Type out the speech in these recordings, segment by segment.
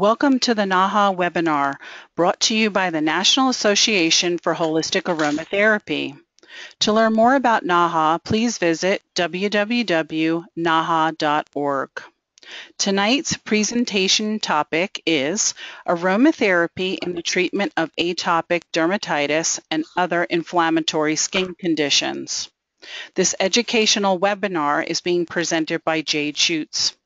Welcome to the NAHA webinar brought to you by the National Association for Holistic Aromatherapy. To learn more about NAHA, please visit www.naha.org. Tonight's presentation topic is aromatherapy in the treatment of atopic dermatitis and other inflammatory skin conditions. This educational webinar is being presented by Jade Shutes.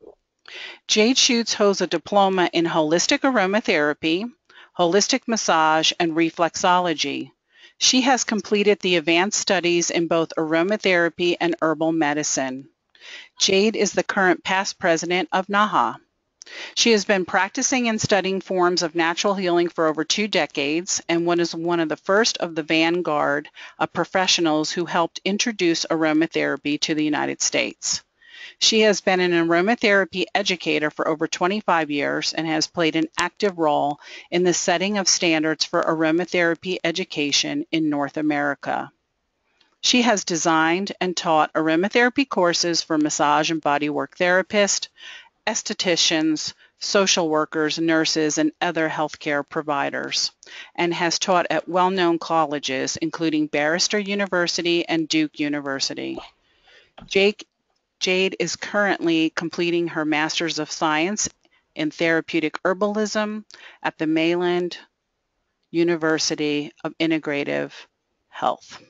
Jade Shutes holds a diploma in holistic aromatherapy, holistic massage, and reflexology. She has completed the advanced studies in both aromatherapy and herbal medicine. Jade is the current past president of NAHA. She has been practicing and studying forms of natural healing for over two decades and was one of the first of the vanguard of professionals who helped introduce aromatherapy to the United States. She has been an aromatherapy educator for over 25 years and has played an active role in the setting of standards for aromatherapy education in North America. She has designed and taught aromatherapy courses for massage and bodywork therapists, estheticians, social workers, nurses, and other healthcare providers, and has taught at well-known colleges, including Bastyr University and Duke University. Jake Jade is currently completing her Master's of Science in Therapeutic Herbalism at the Maryland University of Integrative Health.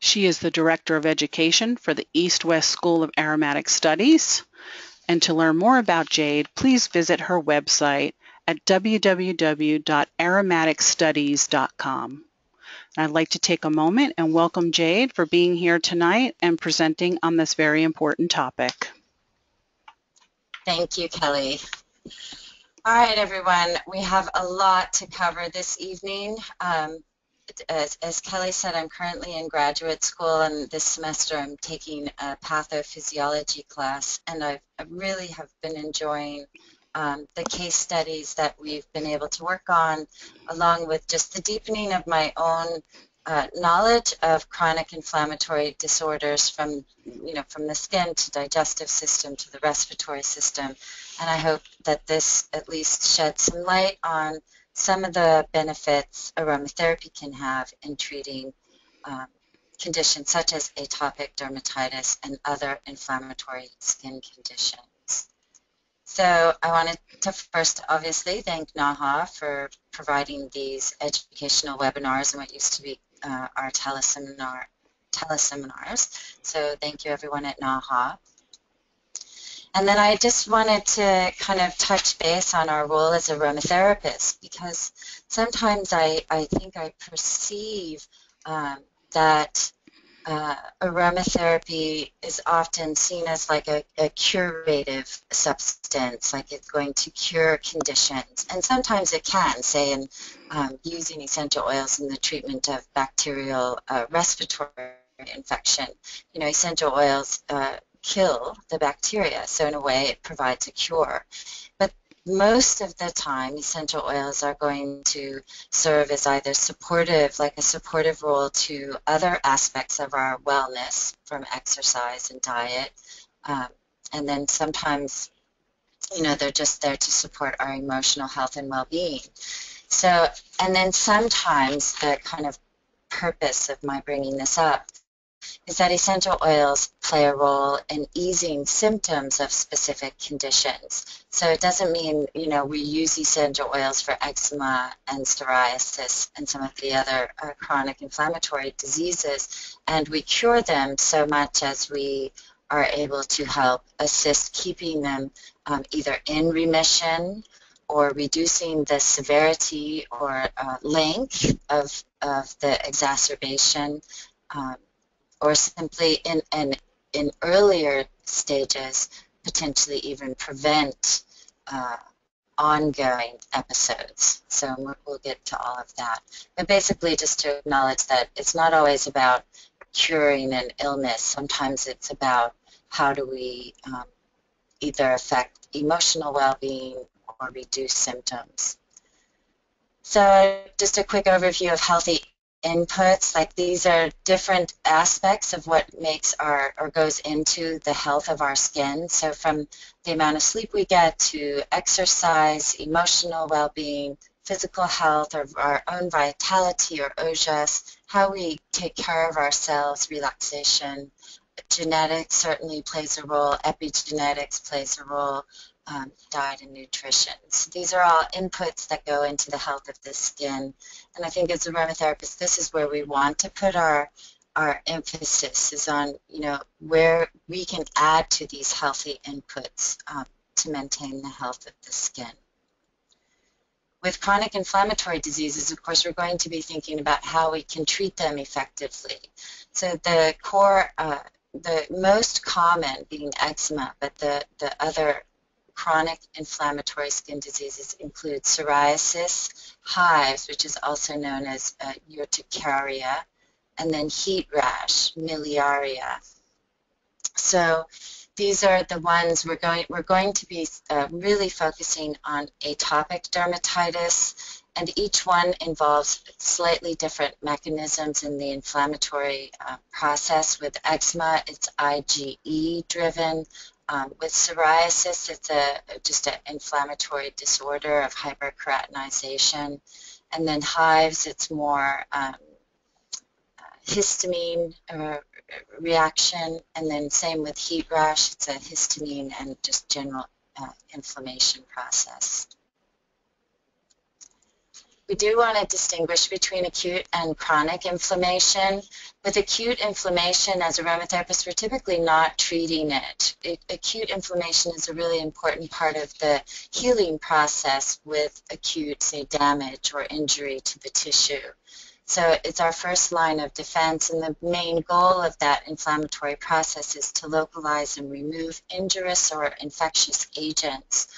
She is the Director of Education for the East-West School of Aromatic Studies. And to learn more about Jade, please visit her website at www.aromaticstudies.com. I'd like to take a moment and welcome Jade for being here tonight and presenting on this very important topic. Thank you, Kelly. All right, everyone, we have a lot to cover this evening. Um, as, as, Kelly said, I'm currently in graduate school, and this semester I'm taking a pathophysiology class, and I've, I really have been enjoying um, the case studies that we've been able to work on, along with just the deepening of my own uh, knowledge of chronic inflammatory disorders from, you know, from the skin to digestive system to the respiratory system. And I hope that this at least sheds some light on some of the benefits aromatherapy can have in treating um, conditions such as atopic dermatitis and other inflammatory skin conditions. So I wanted to first obviously thank NAHA for providing these educational webinars and what used to be uh, our teleseminar, teleseminars. So thank you everyone at NAHA. And then I just wanted to kind of touch base on our role as a aromatherapist because sometimes I, I think I perceive um, that uh, aromatherapy is often seen as like a, a, curative substance, like it's going to cure conditions. And sometimes it can, say in um, using essential oils in the treatment of bacterial uh, respiratory infection. You know, essential oils uh, kill the bacteria, so in a way it provides a cure most of the time, essential oils are going to serve as either supportive, like a supportive role to other aspects of our wellness from exercise and diet. Um, and then sometimes, you know, they're just there to support our emotional health and well-being. So, and then sometimes the kind of purpose of my bringing this up is that essential oils play a role in easing symptoms of specific conditions. So it doesn't mean, you know, we use essential oils for eczema and psoriasis and some of the other uh, chronic inflammatory diseases, and we cure them so much as we are able to help assist keeping them um, either in remission or reducing the severity or uh, length of, of the exacerbation um, or simply in, in, in earlier stages, potentially even prevent uh, ongoing episodes. So we'll get to all of that. But basically just to acknowledge that it's not always about curing an illness. Sometimes it's about how do we um, either affect emotional well-being or reduce symptoms. So just a quick overview of healthy inputs. Like these are different aspects of what makes our or goes into the health of our skin. So from the amount of sleep we get to exercise, emotional well-being, physical health or our own vitality or ojas, how we take care of ourselves, relaxation. Genetics certainly plays a role, epigenetics plays a role, um, diet and nutrition. So these are all inputs that go into the health of the skin. And I think as aromatherapist, this is where we want to put our our emphasis is on, you know, where we can add to these healthy inputs um, to maintain the health of the skin. With chronic inflammatory diseases, of course, we're going to be thinking about how we can treat them effectively. So the core, uh, the most common being eczema, but the, the other chronic inflammatory skin diseases include psoriasis, hives, which is also known as uh, urticaria, and then heat rash, miliaria. So these are the ones we're going, we're going to be uh, really focusing on atopic dermatitis, and each one involves slightly different mechanisms in the inflammatory uh, process. With eczema, it's IgE driven. Um, with psoriasis, it's a, just an inflammatory disorder of hyperkeratinization. And then hives, it's more um, histamine uh, reaction. And then same with heat rash, it's a histamine and just general uh, inflammation process. We do want to distinguish between acute and chronic inflammation. With acute inflammation, as a aromatherapists, we're typically not treating it. it. Acute inflammation is a really important part of the healing process with acute, say, damage or injury to the tissue. So it's our first line of defense, and the main goal of that inflammatory process is to localize and remove injurious or infectious agents.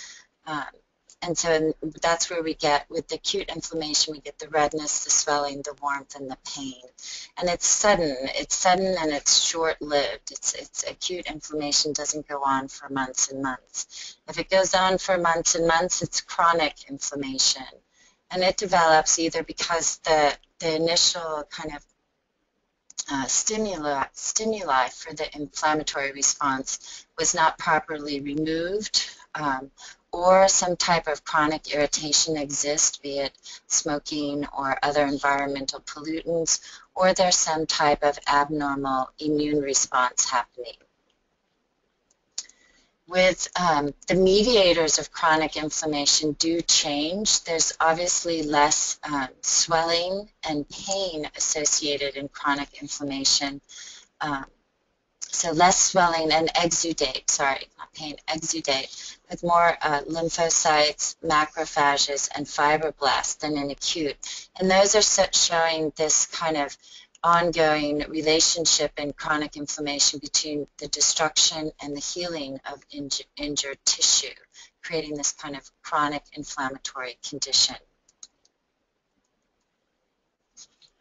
Um, and so that's where we get, with the acute inflammation, we get the redness, the swelling, the warmth, and the pain. And it's sudden. It's sudden and it's short-lived. It's, it's acute inflammation doesn't go on for months and months. If it goes on for months and months, it's chronic inflammation. And it develops either because the, the initial kind of uh, stimuli, stimuli for the inflammatory response was not properly removed um, or some type of chronic irritation exists, be it smoking or other environmental pollutants, or there's some type of abnormal immune response happening. With um, the mediators of chronic inflammation do change. There's obviously less um, swelling and pain associated in chronic inflammation. Um, so less swelling and exudate, sorry, not pain, exudate, with more uh, lymphocytes, macrophages, and fibroblasts than in acute. And those are showing this kind of ongoing relationship in chronic inflammation between the destruction and the healing of injured tissue, creating this kind of chronic inflammatory condition.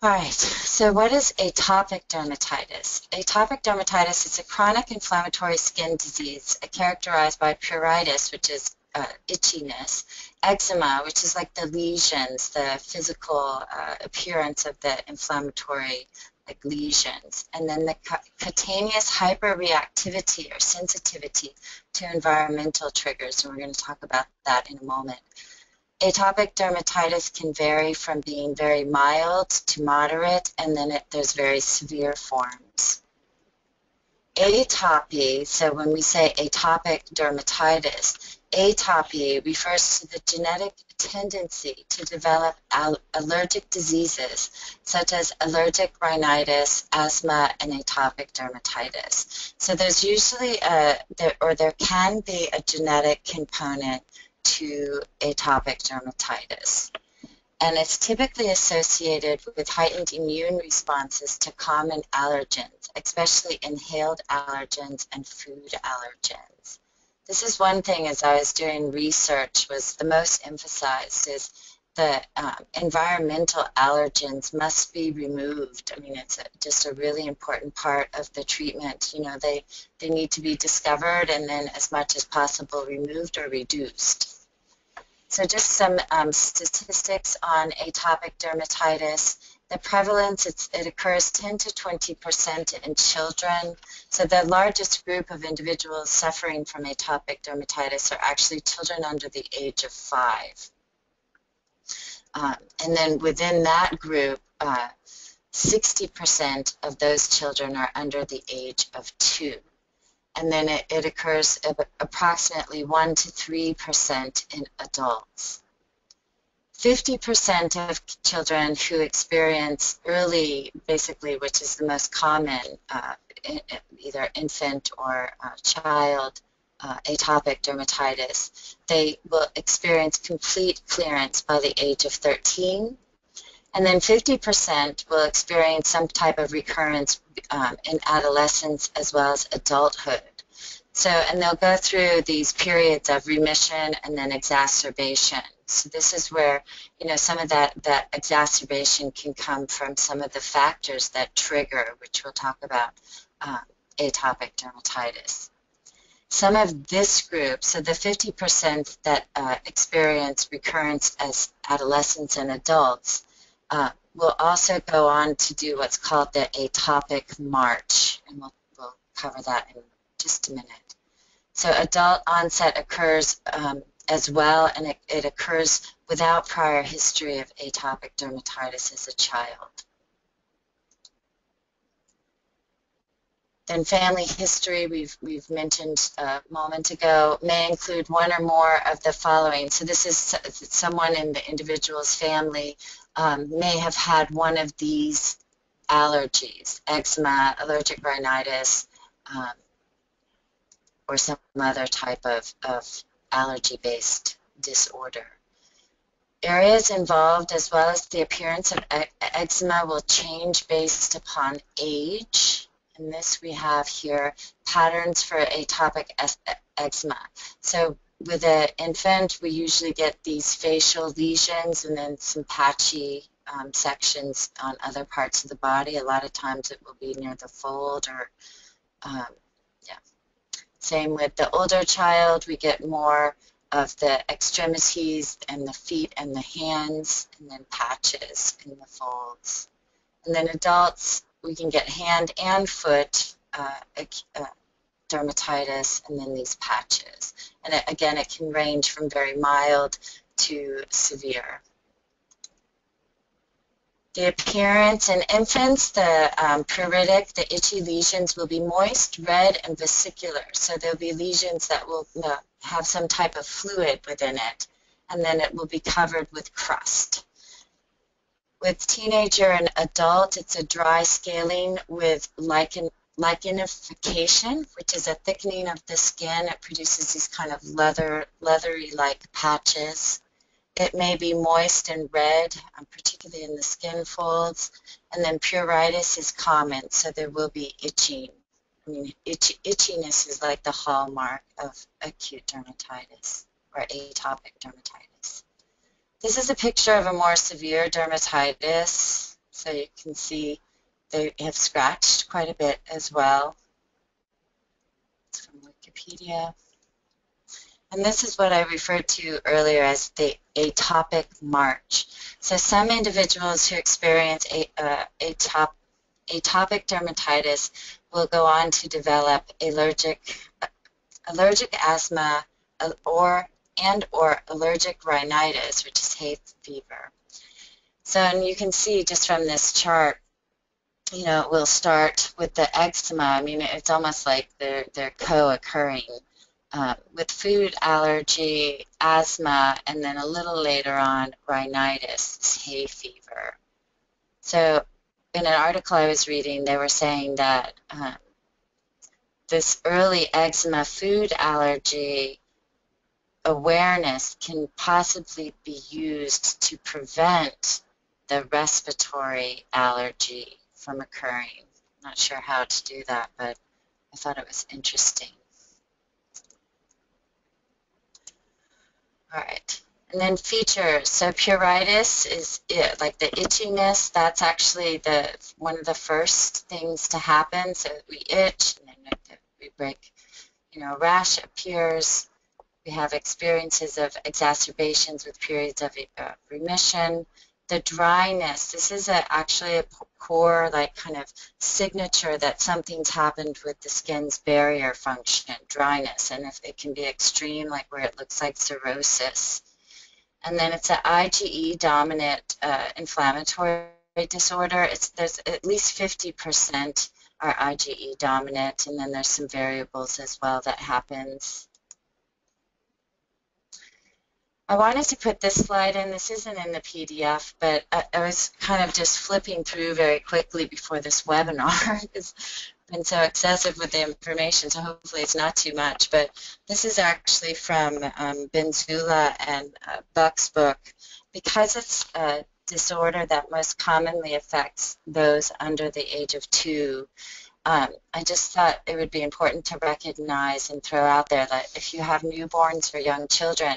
All right, so what is atopic dermatitis? Atopic dermatitis is a chronic inflammatory skin disease characterized by pruritus, which is uh, itchiness, eczema, which is like the lesions, the physical uh, appearance of the inflammatory like lesions, and then the cutaneous hyperreactivity or sensitivity to environmental triggers, and we're going to talk about that in a moment. Atopic dermatitis can vary from being very mild to moderate, and then it, there's very severe forms. Atopy, so when we say atopic dermatitis, atopy refers to the genetic tendency to develop allergic diseases such as allergic rhinitis, asthma, and atopic dermatitis. So there's usually a, there, or there can be a genetic component to atopic dermatitis. And it's typically associated with heightened immune responses to common allergens, especially inhaled allergens and food allergens. This is one thing as I was doing research was the most emphasized is the um, environmental allergens must be removed. I mean, it's a, just a really important part of the treatment. You know, they, they need to be discovered and then as much as possible removed or reduced. So just some um, statistics on atopic dermatitis. The prevalence, it occurs 10 to 20% in children. So the largest group of individuals suffering from atopic dermatitis are actually children under the age of five. Um, and then within that group, uh, 60% of those children are under the age of two. And then it, it occurs approximately 1 to 3% in adults. 50% of children who experience early, basically, which is the most common, uh, either infant or uh, child, uh, atopic dermatitis, they will experience complete clearance by the age of 13. And then 50% will experience some type of recurrence um, in adolescence as well as adulthood. So, and they'll go through these periods of remission and then exacerbation. So this is where, you know, some of that, that exacerbation can come from some of the factors that trigger, which we'll talk about, um, atopic dermatitis. Some of this group, so the 50% that uh, experience recurrence as adolescents and adults, uh, will also go on to do what's called the atopic march, and we'll, we'll cover that in just a minute. So adult onset occurs um, as well, and it, it occurs without prior history of atopic dermatitis as a child. Then family history, we've, we've mentioned a moment ago, may include one or more of the following. So this is someone in the individual's family um, may have had one of these allergies, eczema, allergic rhinitis, um, or some other type of, of allergy-based disorder. Areas involved as well as the appearance of eczema will change based upon age. And this we have here patterns for atopic eczema. So with an infant, we usually get these facial lesions and then some patchy um, sections on other parts of the body. A lot of times it will be near the fold or um, same with the older child, we get more of the extremities and the feet and the hands, and then patches in the folds. And then adults, we can get hand and foot uh, uh, dermatitis, and then these patches. And it, again, it can range from very mild to severe. The appearance in infants, the um, pruritic, the itchy lesions will be moist, red, and vesicular. So there'll be lesions that will uh, have some type of fluid within it, and then it will be covered with crust. With teenager and adult, it's a dry scaling with lichen, lichenification, which is a thickening of the skin. It produces these kind of leather, leathery-like patches. It may be moist and red, um, particularly in the skin folds. And then pruritus is common, so there will be itching. I mean, itch, itchiness is like the hallmark of acute dermatitis or atopic dermatitis. This is a picture of a more severe dermatitis. So you can see they have scratched quite a bit as well. It's from Wikipedia. And this is what I referred to earlier as the atopic march. So some individuals who experience a, uh, atop, atopic dermatitis will go on to develop allergic, allergic asthma uh, or and or allergic rhinitis, which is hay fever. So and you can see just from this chart, you know, we'll start with the eczema. I mean, it's almost like they're, they're co-occurring uh, with food allergy, asthma, and then a little later on, rhinitis, hay fever. So in an article I was reading, they were saying that um, this early eczema food allergy awareness can possibly be used to prevent the respiratory allergy from occurring. Not sure how to do that, but I thought it was interesting. All right. And then features. So pruritus is it, like the itchiness. That's actually the one of the first things to happen. So we itch, and then we break. You know, rash appears. We have experiences of exacerbations with periods of uh, remission, the dryness, this is a, actually a core, like kind of signature that something's happened with the skin's barrier function, dryness, and if it can be extreme, like where it looks like xerosis. And then it's an IgE dominant uh, inflammatory disorder. It's, there's at least 50% are IgE dominant, and then there's some variables as well that happens. I wanted to put this slide in. This isn't in the PDF, but I, I was kind of just flipping through very quickly before this webinar. it's been so excessive with the information, so hopefully it's not too much. But this is actually from um, Benzula and uh, Buck's book. Because it's a disorder that most commonly affects those under the age of two, um, I just thought it would be important to recognize and throw out there that if you have newborns or young children,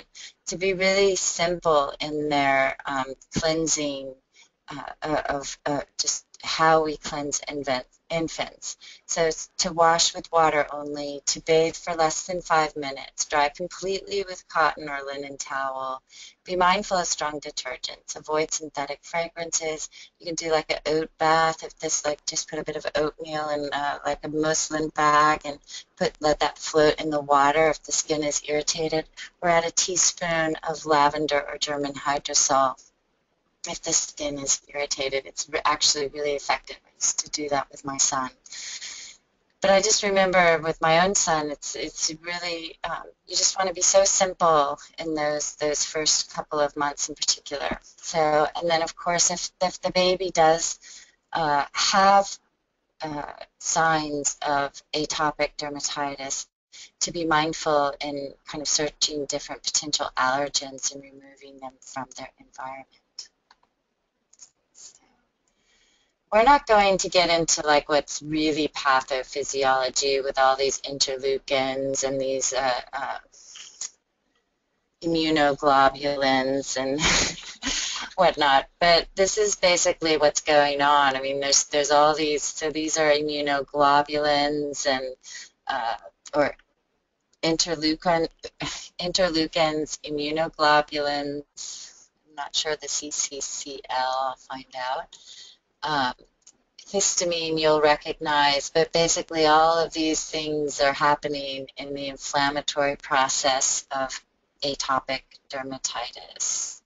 to be really simple in their um, cleansing uh, of uh, just how we cleanse infants. So to wash with water only, to bathe for less than five minutes, dry completely with cotton or linen towel. Be mindful of strong detergents. Avoid synthetic fragrances. You can do like an oat bath. If this like just put a bit of oatmeal in uh, like a muslin bag and put let that float in the water if the skin is irritated. Or add a teaspoon of lavender or German hydrosol if the skin is irritated. It's actually really effective. To do that with my son. But I just remember with my own son, it's it's really um, you just want to be so simple in those those first couple of months in particular. So and then of course if if the baby does uh, have uh, signs of atopic dermatitis, to be mindful in kind of searching different potential allergens and removing them from their environment. We're not going to get into like what's really pathophysiology with all these interleukins and these uh, uh, immunoglobulins and whatnot. But this is basically what's going on. I mean, there's there's all these. So these are immunoglobulins and uh, or interleukin interleukins, immunoglobulins. I'm not sure the CCCL. I'll find out um, histamine you'll recognize, but basically all of these things are happening in the inflammatory process of atopic dermatitis.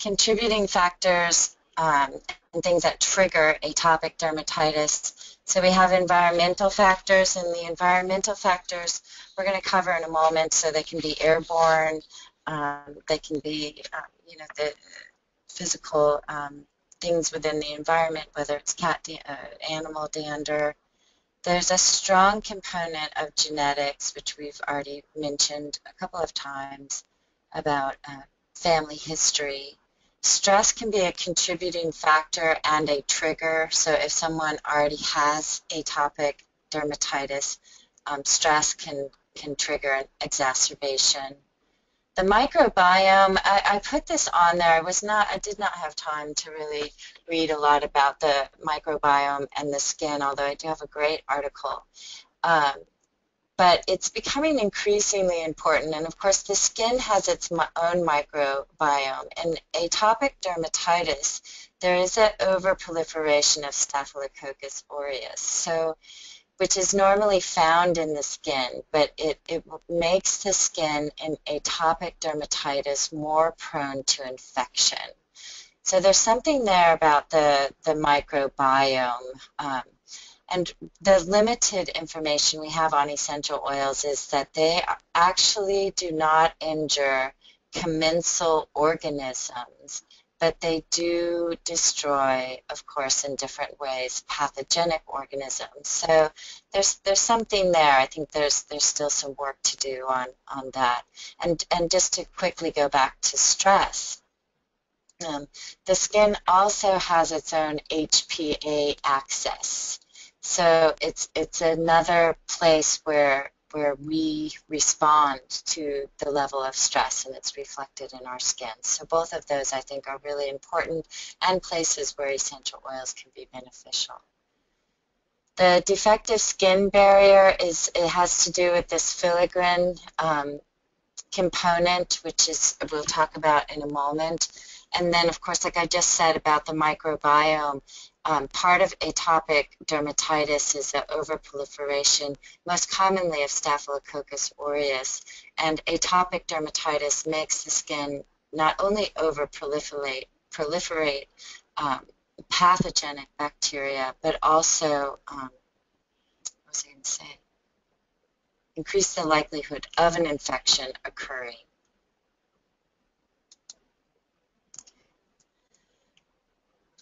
Contributing factors um, and things that trigger atopic dermatitis. So we have environmental factors, and the environmental factors we're going to cover in a moment. So they can be airborne, um, they can be, uh, you know, the physical um, things within the environment, whether it's cat, uh, animal dander. There's a strong component of genetics, which we've already mentioned a couple of times about uh, family history. Stress can be a contributing factor and a trigger. So if someone already has atopic dermatitis, um, stress can, can trigger an exacerbation the microbiome, I, I, put this on there. I was not, I did not have time to really read a lot about the microbiome and the skin, although I do have a great article. Um, but it's becoming increasingly important, and of course, the skin has its own microbiome. In atopic dermatitis, there is an overproliferation of Staphylococcus aureus. So which is normally found in the skin, but it, it makes the skin in atopic dermatitis more prone to infection. So there's something there about the, the microbiome. Um, and the limited information we have on essential oils is that they actually do not injure commensal organisms but they do destroy, of course, in different ways, pathogenic organisms. So there's there's something there. I think there's there's still some work to do on on that. And and just to quickly go back to stress. Um, the skin also has its own HPA axis. So it's it's another place where where we respond to the level of stress and it's reflected in our skin. So both of those I think are really important and places where essential oils can be beneficial. The defective skin barrier is it has to do with this filaggrin um, component, which is we'll talk about in a moment. And then, of course, like I just said about the microbiome, um, part of atopic dermatitis is the overproliferation, most commonly of Staphylococcus aureus. And atopic dermatitis makes the skin not only overproliferate, proliferate um, pathogenic bacteria, but also, um, what was I going to say? Increase the likelihood of an infection occurring.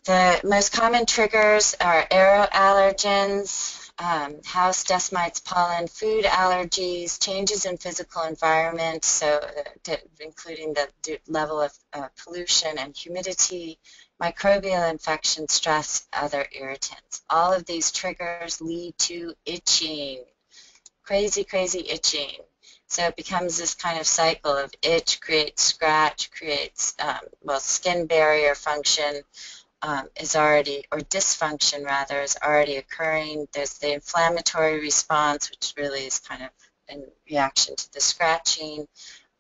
The most common triggers are aeroallergens, um, house dust mites, pollen, food allergies, changes in physical environment, so uh, including the level of uh, pollution and humidity, microbial infection, stress, other irritants. All of these triggers lead to itching, crazy, crazy itching. So it becomes this kind of cycle of itch creates scratch, creates, um, well, skin barrier function, um, is already, or dysfunction rather, is already occurring. There's the inflammatory response, which really is kind of in reaction to the scratching.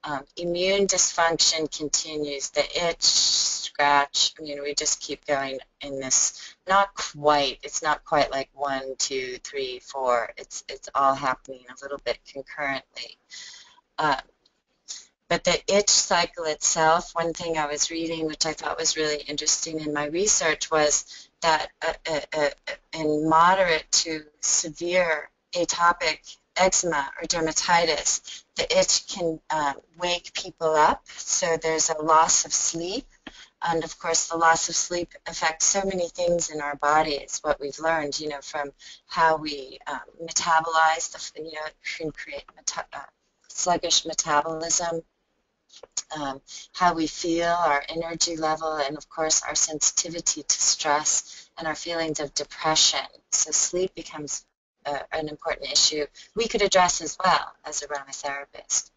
Um, immune dysfunction continues, the itch, scratch, I mean, we just keep going in this, not quite, it's not quite like one, two, three, four, it's, it's all happening a little bit concurrently. Uh, but the itch cycle itself, one thing I was reading, which I thought was really interesting in my research, was that uh, uh, uh, in moderate to severe atopic eczema or dermatitis, the itch can uh, wake people up. So there's a loss of sleep. And of course, the loss of sleep affects so many things in our body. It's what we've learned, you know, from how we um, metabolize, the, you know, it can create meta- uh, sluggish metabolism um, how we feel, our energy level, and of course our sensitivity to stress and our feelings of depression. So sleep becomes uh, an important issue we could address as well as a aromatherapist.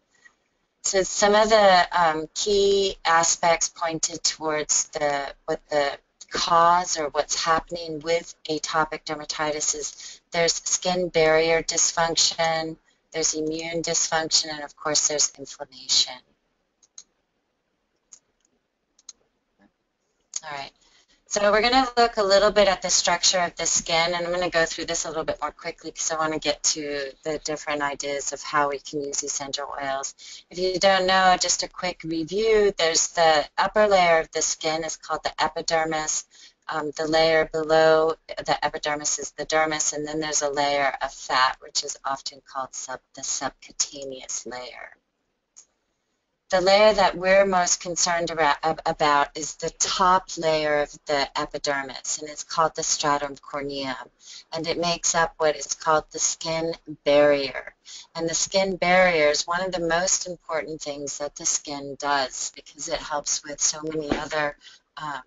So some of the um, key aspects pointed towards the what the cause or what's happening with atopic dermatitis is there's skin barrier dysfunction, there's immune dysfunction, and of course there's inflammation. All right. So we're going to look a little bit at the structure of the skin, and I'm going to go through this a little bit more quickly because I want to get to the different ideas of how we can use essential oils. If you don't know, just a quick review, there's the upper layer of the skin is called the epidermis. Um, the layer below the epidermis is the dermis, and then there's a layer of fat, which is often called sub, the subcutaneous layer the layer that we're most concerned about is the top layer of the epidermis, and it's called the stratum corneum. And it makes up what is called the skin barrier. And the skin barrier is one of the most important things that the skin does because it helps with so many other um,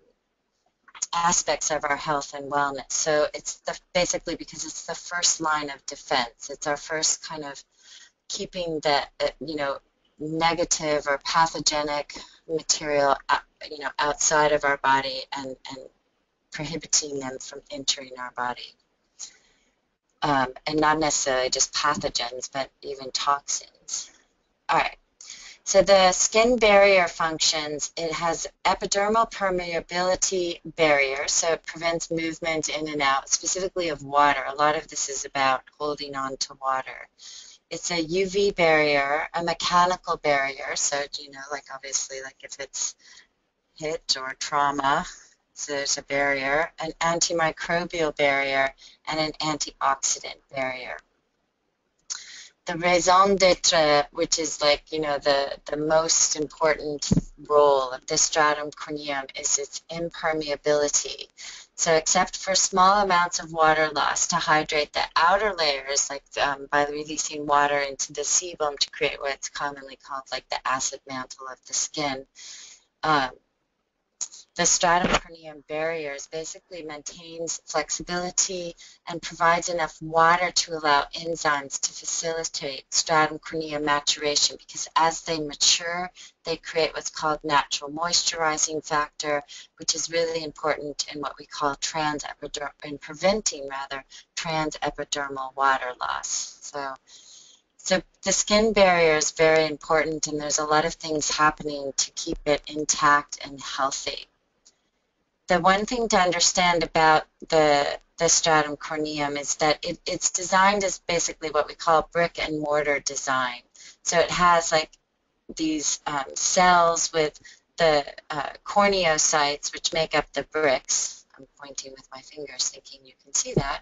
aspects of our health and wellness. So it's the, basically because it's the first line of defense. It's our first kind of keeping the, uh, you know, negative or pathogenic material uh, you know, outside of our body and, and prohibiting them from entering our body. Um, and not necessarily just pathogens, but even toxins. All right. So the skin barrier functions, it has epidermal permeability barrier, so it prevents movement in and out, specifically of water. A lot of this is about holding on to water. It's a UV barrier, a mechanical barrier. So, you know, like obviously, like if it's hit or trauma, so there's a barrier, an antimicrobial barrier, and an antioxidant barrier. The raison d'etre, which is like, you know, the, the most important role of the stratum corneum is its impermeability. So except for small amounts of water loss to hydrate the outer layers, like um, by releasing water into the sebum to create what's commonly called like the acid mantle of the skin, um, the stratum corneum barriers basically maintains flexibility and provides enough water to allow enzymes to facilitate stratum corneum maturation because as they mature, they create what's called natural moisturizing factor, which is really important in what we call trans in preventing rather trans epidermal water loss. So So the skin barrier is very important and there's a lot of things happening to keep it intact and healthy. The one thing to understand about the, the stratum corneum is that it, it's designed as basically what we call brick and mortar design. So it has like these um, cells with the uh, corneocytes, which make up the bricks. I'm pointing with my fingers thinking you can see that.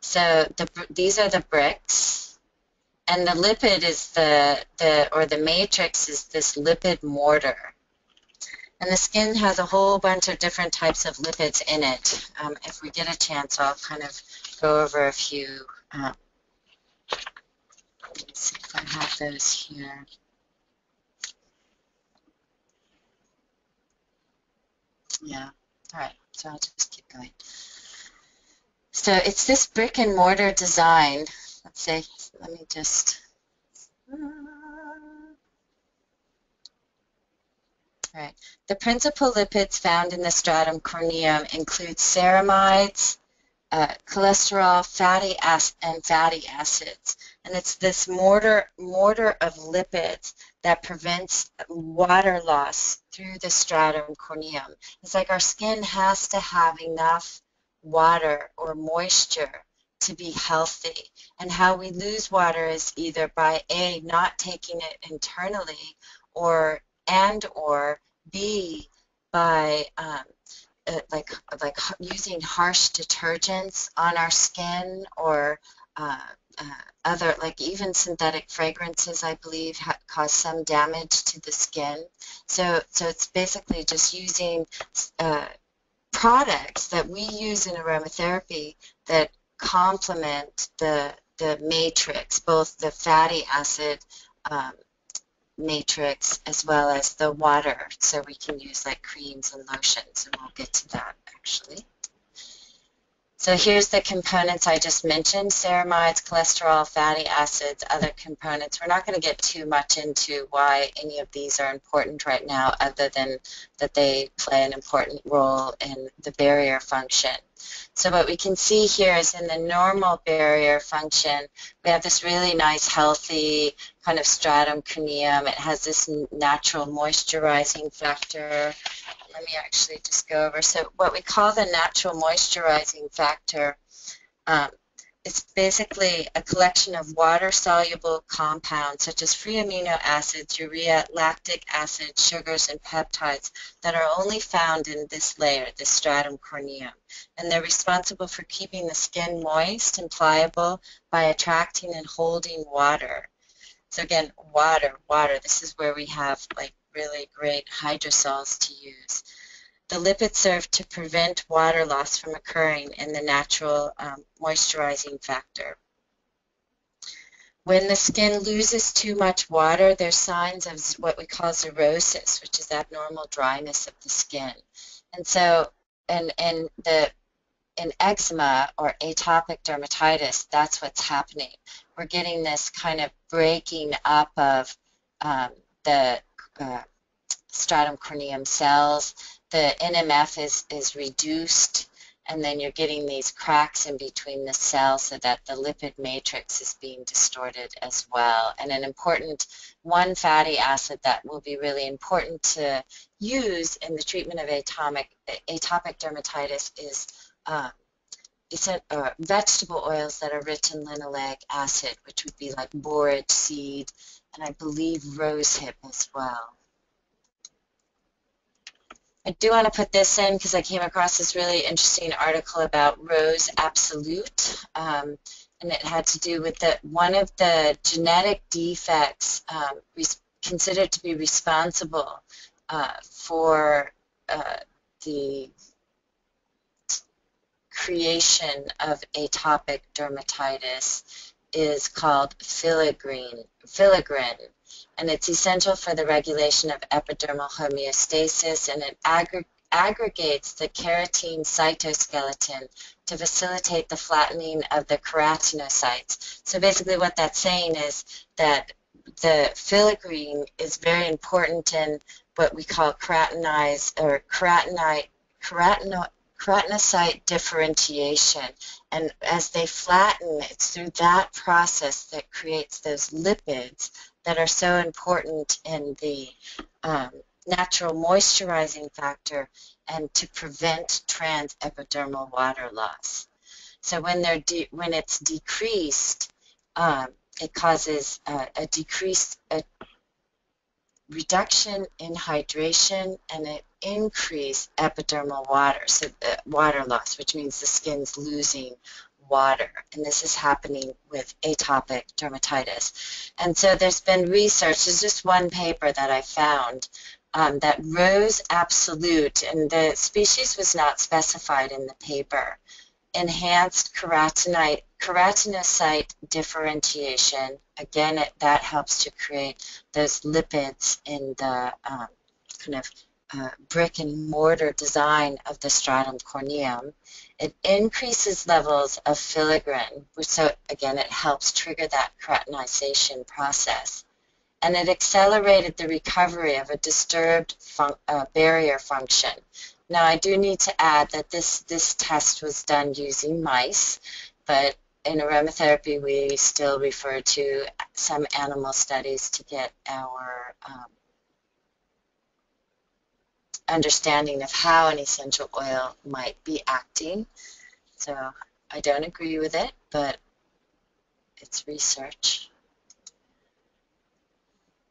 So the, these are the bricks, and the lipid is the, the, or the matrix is this lipid mortar. And the skin has a whole bunch of different types of lipids in it. Um, if we get a chance, I'll kind of go over a few. Um, let's see if I have those here. Yeah. All right. So I'll just keep going. So it's this brick and mortar design. Let's see, let me just. Right. The principal lipids found in the stratum corneum include ceramides, uh, cholesterol, fatty acid, and fatty acids. And it's this mortar, mortar of lipids that prevents water loss through the stratum corneum. It's like our skin has to have enough water or moisture to be healthy. And how we lose water is either by A, not taking it internally, or and or B, by um, uh, like like using harsh detergents on our skin or uh, uh, other, like even synthetic fragrances, I believe, cause some damage to the skin. So, so it's basically just using uh, products that we use in aromatherapy that complement the the matrix, both the fatty acid um, matrix as well as the water. So we can use like creams and lotions, and we'll get to that actually. So here's the components I just mentioned, ceramides, cholesterol, fatty acids, other components. We're not going to get too much into why any of these are important right now other than that they play an important role in the barrier function. So what we can see here is in the normal barrier function, we have this really nice healthy kind of stratum corneum. It has this natural moisturizing factor let me actually just go over. So what we call the natural moisturizing factor, um, it's basically a collection of water-soluble compounds such as free amino acids, urea, lactic acid, sugars, and peptides that are only found in this layer, the stratum corneum. And they're responsible for keeping the skin moist and pliable by attracting and holding water. So again, water, water. This is where we have like really great hydrosols to use. The lipids serve to prevent water loss from occurring in the natural um, moisturizing factor. When the skin loses too much water, there's signs of what we call xerosis, which is abnormal dryness of the skin. And so, and, and the in eczema or atopic dermatitis, that's what's happening. We're getting this kind of breaking up of um, the uh, stratum corneum cells. The NMF is, is reduced and then you're getting these cracks in between the cells so that the lipid matrix is being distorted as well. And an important one fatty acid that will be really important to use in the treatment of atomic, atopic dermatitis is uh, uh, vegetable oils that are rich in linoleic acid, which would be like borage seed and I believe rosehip as well. I do want to put this in because I came across this really interesting article about Rose Absolute, um, and it had to do with the, one of the genetic defects um, considered to be responsible uh, for uh, the creation of atopic dermatitis is called filaggrin, filaggrin and it's essential for the regulation of epidermal homeostasis, and it aggregates the keratin cytoskeleton to facilitate the flattening of the keratinocytes. So basically what that's saying is that the filaggrin is very important in what we call keratinized or keratinite, keratino, keratinocyte differentiation. And as they flatten, it's through that process that creates those lipids that are so important in the um, natural moisturizing factor and to prevent transepidermal water loss. So when they're when it's decreased, um, it causes a, decrease, a reduction in hydration and an increased epidermal water, so the water loss, which means the skin's losing water. And this is happening with atopic dermatitis. And so there's been research, there's just one paper that I found um, that rose absolute, and the species was not specified in the paper, enhanced keratinocyte, keratinocyte differentiation. Again, it, that helps to create those lipids in the um, kind of uh, brick and mortar design of the stratum corneum. It increases levels of filaggrin, which so again it helps trigger that keratinization process and it accelerated the recovery of a disturbed fun uh, barrier function. Now, I do need to add that this, this test was done using mice, but in aromatherapy, we still refer to some animal studies to get our um, understanding of how an essential oil might be acting. So I don't agree with it, but it's research.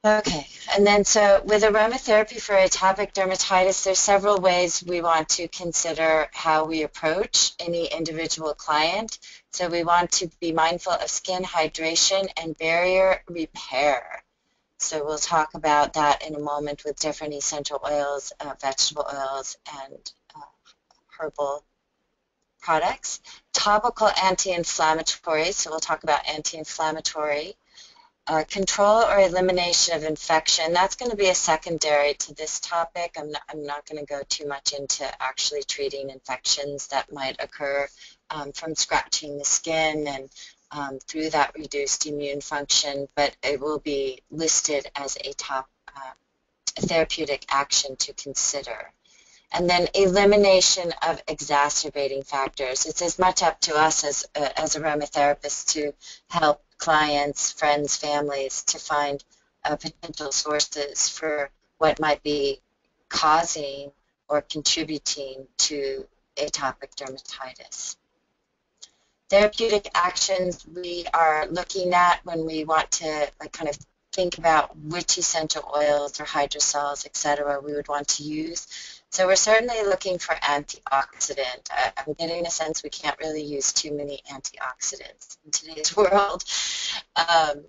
Okay, and then so with aromatherapy for atopic dermatitis, there's several ways we want to consider how we approach any individual client. So we want to be mindful of skin hydration and barrier repair. So we'll talk about that in a moment with different essential oils, uh, vegetable oils, and uh, herbal products. Topical anti-inflammatory, so we'll talk about anti-inflammatory uh, control or elimination of infection, that's going to be a secondary to this topic. I'm not, I'm not going to go too much into actually treating infections that might occur um, from scratching the skin and um, through that reduced immune function, but it will be listed as a top uh, therapeutic action to consider. And then elimination of exacerbating factors. It's as much up to us as, uh, as aromatherapists to help clients, friends, families to find uh, potential sources for what might be causing or contributing to atopic dermatitis. Therapeutic actions we are looking at when we want to like, kind of think about which essential oils or hydrosols, et cetera, we would want to use. So we're certainly looking for antioxidant. I'm getting a sense we can't really use too many antioxidants in today's world, um,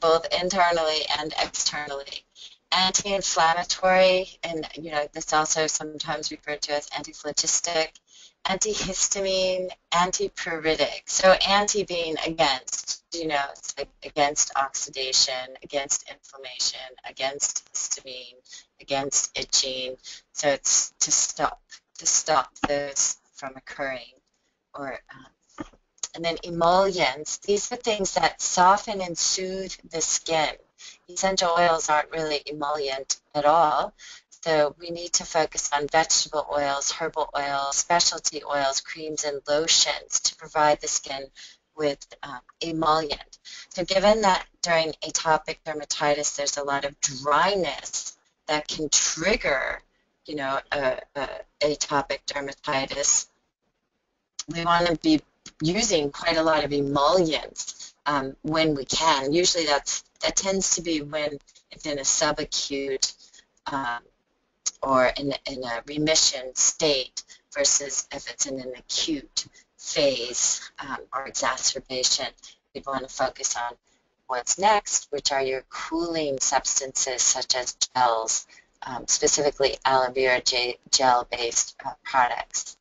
both internally and externally. Anti-inflammatory, and you know this also sometimes referred to as antiphlogistic, antihistamine, antipruritic. So anti being against, you know, it's like against oxidation, against inflammation, against histamine, against itching. So it's to stop, to stop those from occurring. Or um, and then emollients. These are things that soften and soothe the skin. Essential oils aren't really emollient at all. So we need to focus on vegetable oils, herbal oils, specialty oils, creams, and lotions to provide the skin with um, emollient. So given that during atopic dermatitis there's a lot of dryness that can trigger, you know, a, a atopic dermatitis, we want to be using quite a lot of emollients um, when we can. Usually that's that tends to be when it's in a subacute um, or in, in a remission state versus if it's in an acute phase um, or exacerbation. We'd want to focus on what's next, which are your cooling substances such as gels, um, specifically aloe vera gel-based uh, products.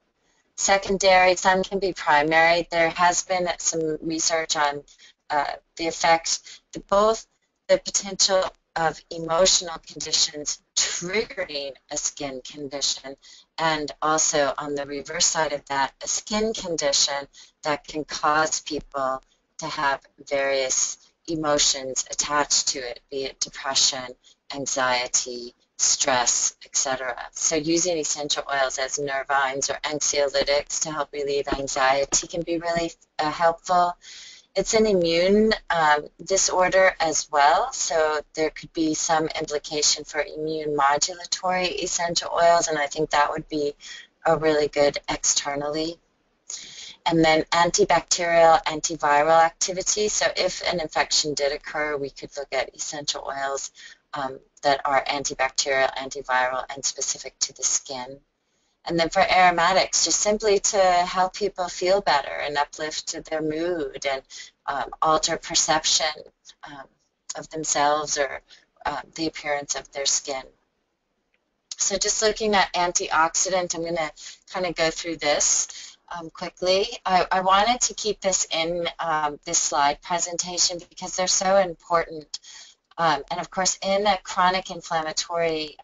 Secondary, some can be primary. There has been some research on uh, the effect, the, both the potential of emotional conditions triggering a skin condition and also on the reverse side of that a skin condition that can cause people to have various emotions attached to it be it depression anxiety stress, etc. So using essential oils as nervines or anxiolytics to help relieve anxiety can be really uh, helpful. It's an immune um, disorder as well, so there could be some implication for immune modulatory essential oils, and I think that would be a really good externally. And then antibacterial, antiviral activity. So if an infection did occur, we could look at essential oils um, that are antibacterial, antiviral, and specific to the skin. And then for aromatics, just simply to help people feel better and uplift their mood and um, alter perception um, of themselves or uh, the appearance of their skin. So just looking at antioxidant, I'm going to kind of go through this um, quickly. I, I, wanted to keep this in um, this slide presentation because they're so important um, and of course, in a chronic inflammatory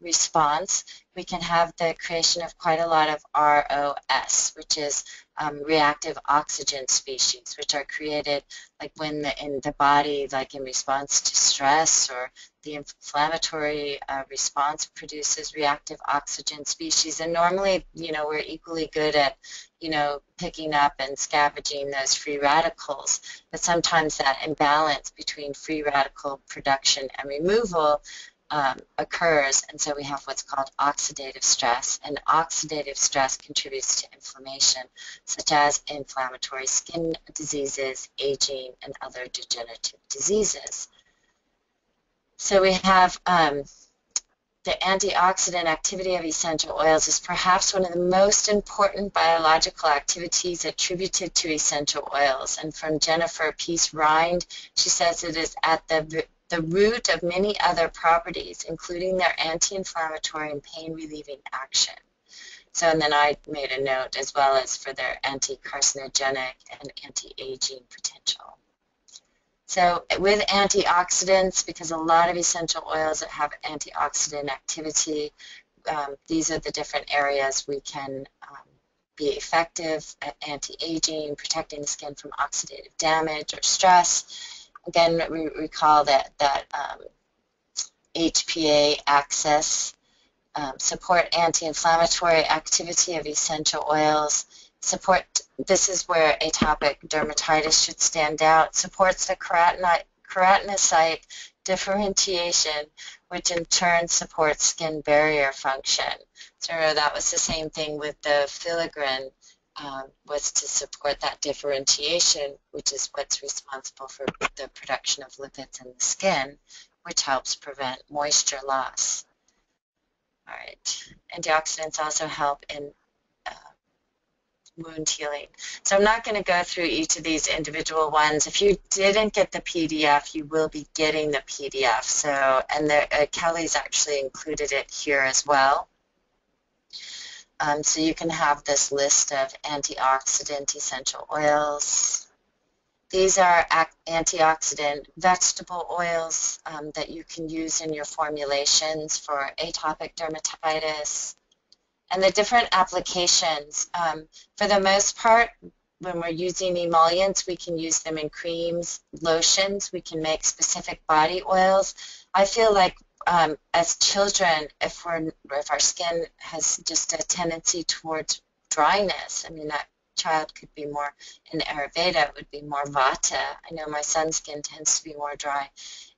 response, we can have the creation of quite a lot of ROS, which is um, reactive oxygen species, which are created like when the, in the body, like in response to stress or the inflammatory uh, response produces reactive oxygen species. And normally, you know, we're equally good at, you know, picking up and scavenging those free radicals. But sometimes that imbalance between free radical production and removal um, occurs, and so we have what's called oxidative stress, and oxidative stress contributes to inflammation, such as inflammatory skin diseases, aging, and other degenerative diseases. So we have um, the antioxidant activity of essential oils is perhaps one of the most important biological activities attributed to essential oils. And from Jennifer Peace Rhind, she says it is at the the root of many other properties, including their anti-inflammatory and pain-relieving action. So, and then I made a note as well as for their anti-carcinogenic and anti-aging potential. So with antioxidants, because a lot of essential oils that have antioxidant activity, um, these are the different areas we can um, be effective at anti-aging, protecting the skin from oxidative damage or stress, Again, we recall that, that um, HPA axis, um, support anti-inflammatory activity of essential oils, support, this is where atopic dermatitis should stand out, supports the keratinocyte differentiation, which in turn supports skin barrier function. So that was the same thing with the filaggrin um, was to support that differentiation, which is what's responsible for the production of lipids in the skin, which helps prevent moisture loss. All right. Antioxidants also help in uh, wound healing. So I'm not going to go through each of these individual ones. If you didn't get the PDF, you will be getting the PDF. So, and uh, Kelly's actually included it here as well. Um, so you can have this list of antioxidant essential oils. These are antioxidant vegetable oils um, that you can use in your formulations for atopic dermatitis. And the different applications, um, for the most part, when we're using emollients, we can use them in creams, lotions, we can make specific body oils. I feel like um, as children, if we're if our skin has just a tendency towards dryness, I mean that child could be more in Ayurveda it would be more vata. I know my son's skin tends to be more dry.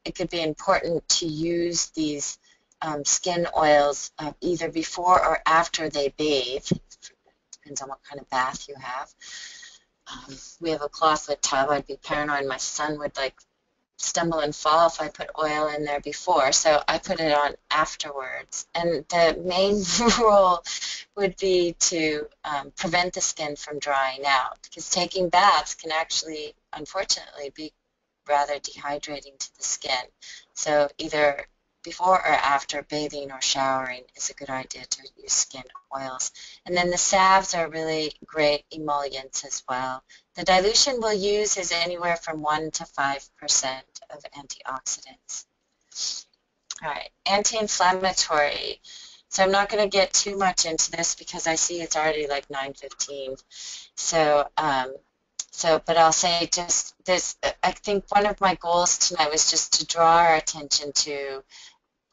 It could be important to use these um, skin oils uh, either before or after they bathe. Depends on what kind of bath you have. Um, we have a closet tub. I'd be paranoid my son would like stumble and fall if I put oil in there before. So I put it on afterwards. And the main rule would be to um, prevent the skin from drying out because taking baths can actually, unfortunately, be rather dehydrating to the skin. So either before or after bathing or showering is a good idea to use skin oils. And then the salves are really great emollients as well. The dilution we'll use is anywhere from 1 to 5% of antioxidants. All right, anti-inflammatory. So I'm not going to get too much into this because I see it's already like 9:15. So, um, so, but I'll say just this. I think one of my goals tonight was just to draw our attention to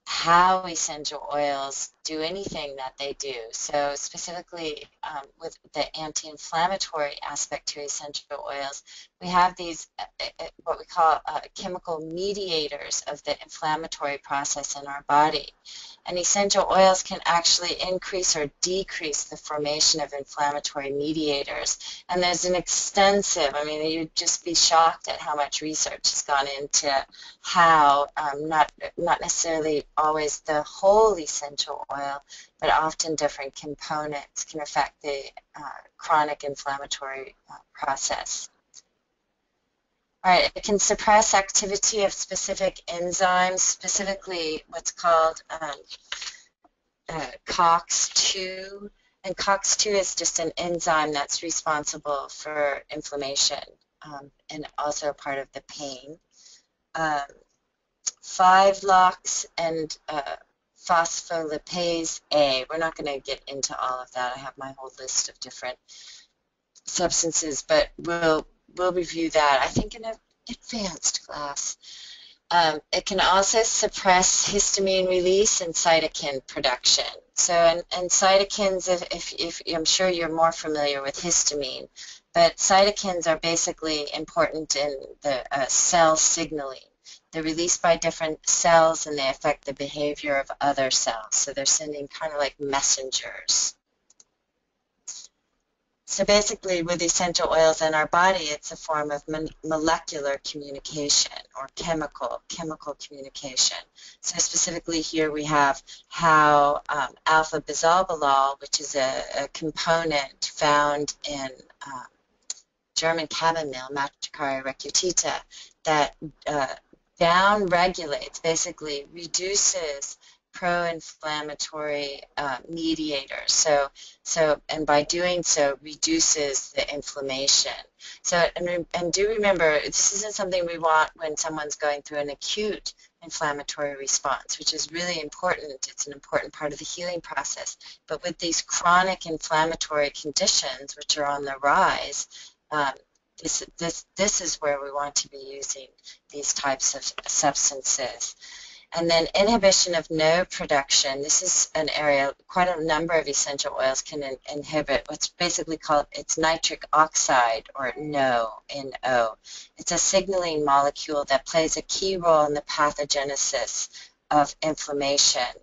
how essential oils do anything that they do. So specifically um, with the anti-inflammatory aspect to essential oils, we have these uh, uh, uh, what we call uh, chemical mediators of the inflammatory process in our body. And essential oils can actually increase or decrease the formation of inflammatory mediators. And there's an extensive, I mean, you'd just be shocked at how much research has gone into how, um, not, not necessarily always the whole essential oil, but often different components can affect the uh, chronic inflammatory uh, process. All right, it can suppress activity of specific enzymes, specifically what's called um, uh, COX-2. And COX-2 is just an enzyme that's responsible for inflammation um, and also part of the pain. Um, 5-LOX and uh, phospholipase A. We're not going to get into all of that. I have my whole list of different substances, but we'll we'll review that, I think, in an advanced class. Um, it can also suppress histamine release and cytokine production. So, and, and cytokines, if, if, if, I'm sure you're more familiar with histamine, but cytokines are basically important in the uh, cell signaling. They're released by different cells and they affect the behavior of other cells. So they're sending kind of like messengers. So basically, with essential oils in our body, it's a form of molecular communication or chemical chemical communication. So specifically here we have how um, alpha bisabolol, which is a, a component found in um, German chamomile, Matricaria recutita, that uh, down regulates, basically reduces pro-inflammatory uh, mediators. So, so, and by doing so, reduces the inflammation. So, and, and do remember, this isn't something we want when someone's going through an acute inflammatory response, which is really important. It's an important part of the healing process. But with these chronic inflammatory conditions, which are on the rise, um, this, this, this is where we want to be using these types of substances. And then inhibition of NO production. This is an area, quite a number of essential oils can in, inhibit what's basically called, it's nitric oxide or NO, NO. It's a signaling molecule that plays a key role in the pathogenesis of inflammation.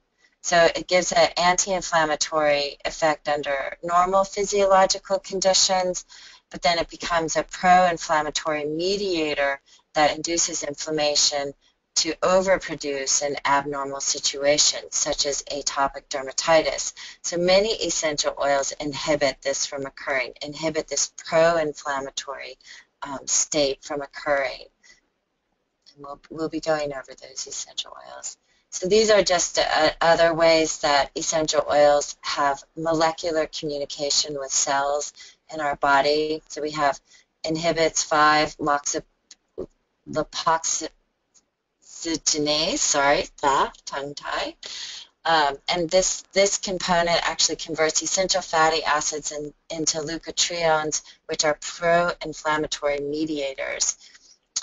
So it gives an anti-inflammatory effect under normal physiological conditions, but then it becomes a pro-inflammatory mediator that induces inflammation to overproduce in abnormal situations, such as atopic dermatitis. So many essential oils inhibit this from occurring, inhibit this pro-inflammatory um, state from occurring. And we'll, we'll be going over those essential oils. So these are just uh, other ways that essential oils have molecular communication with cells in our body. So we have inhibits 5-lipoxy oxygenase, sorry, that tongue tie. Um, and this, this component actually converts essential fatty acids in, into leukotrienes, which are pro-inflammatory mediators.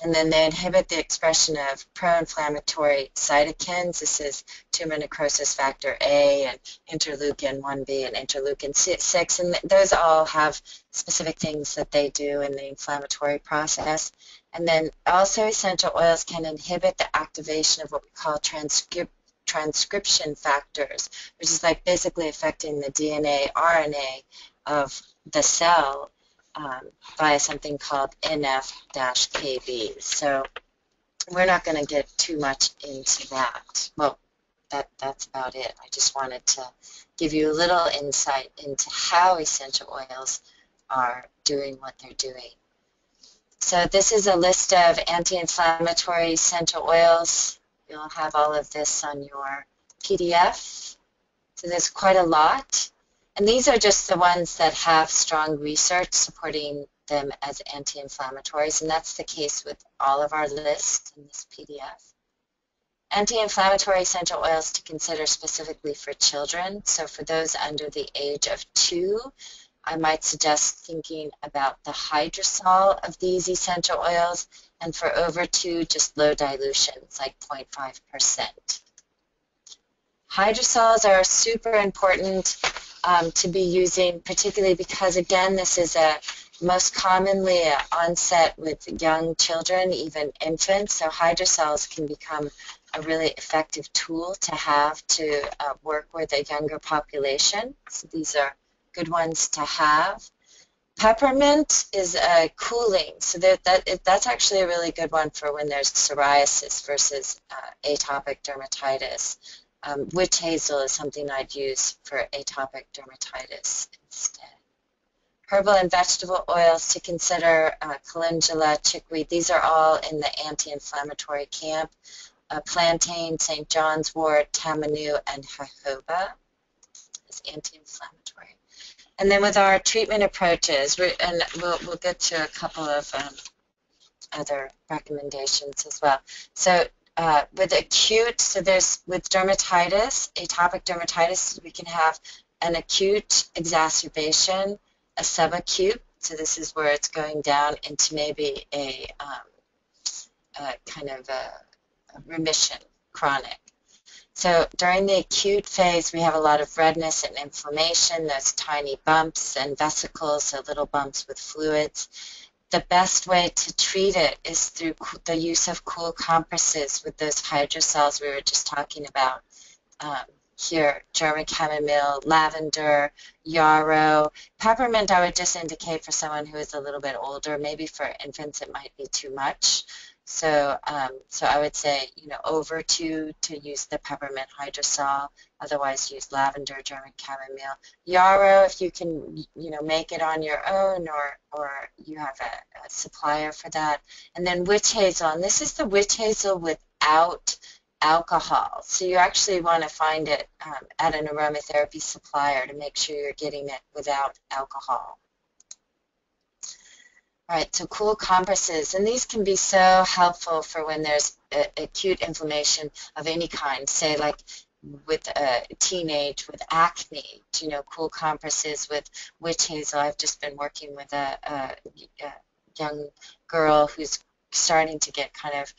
And then they inhibit the expression of pro-inflammatory cytokines. This is tumor necrosis factor A and interleukin 1B and interleukin 6. And those all have specific things that they do in the inflammatory process. And then also essential oils can inhibit the activation of what we call transcription factors, which is like basically affecting the DNA, RNA of the cell um, via something called NF-KB. So we're not going to get too much into that. Well, that, that's about it. I just wanted to give you a little insight into how essential oils are doing what they're doing. So this is a list of anti-inflammatory essential oils. You'll have all of this on your PDF. So there's quite a lot. And these are just the ones that have strong research supporting them as anti-inflammatories, and that's the case with all of our lists in this PDF. Anti-inflammatory essential oils to consider specifically for children. So for those under the age of two, I might suggest thinking about the hydrosol of these essential oils, and for over two, just low dilutions, like 0.5%. Hydrosols are super important um, to be using, particularly because, again, this is a most commonly onset with young children, even infants. So hydrosols can become a really effective tool to have to uh, work with a younger population. So these are good ones to have. Peppermint is a cooling, so that, that that's actually a really good one for when there's psoriasis versus uh, atopic dermatitis. Um, witch hazel is something I'd use for atopic dermatitis instead. Herbal and vegetable oils to consider, uh, calendula, chickweed, these are all in the anti-inflammatory camp. Uh, plantain, St. John's wort, tamanu, and jojoba is anti-inflammatory. And then with our treatment approaches, and we'll, we'll get to a couple of um, other recommendations as well. So uh, with acute, so there's with dermatitis, atopic dermatitis, we can have an acute exacerbation, a subacute, so this is where it's going down into maybe a, um, a kind of a, remission, chronic. So during the acute phase, we have a lot of redness and inflammation, those tiny bumps and vesicles, so little bumps with fluids. The best way to treat it is through the use of cool compresses with those hydrosols we were just talking about. Um, here, German chamomile, lavender, yarrow. Peppermint I would just indicate for someone who is a little bit older. Maybe for infants it might be too much. So, um, so I would say, you know, over two to use the peppermint hydrosol. Otherwise, use lavender, German chamomile, yarrow if you can, you know, make it on your own, or or you have a, a supplier for that. And then witch hazel, and this is the witch hazel without alcohol. So you actually want to find it um, at an aromatherapy supplier to make sure you're getting it without alcohol. Right, so cool compresses, and these can be so helpful for when there's a, acute inflammation of any kind, say like with a teenage with acne, you know, cool compresses with witch hazel. I've just been working with a, a, a young girl who's starting to get kind of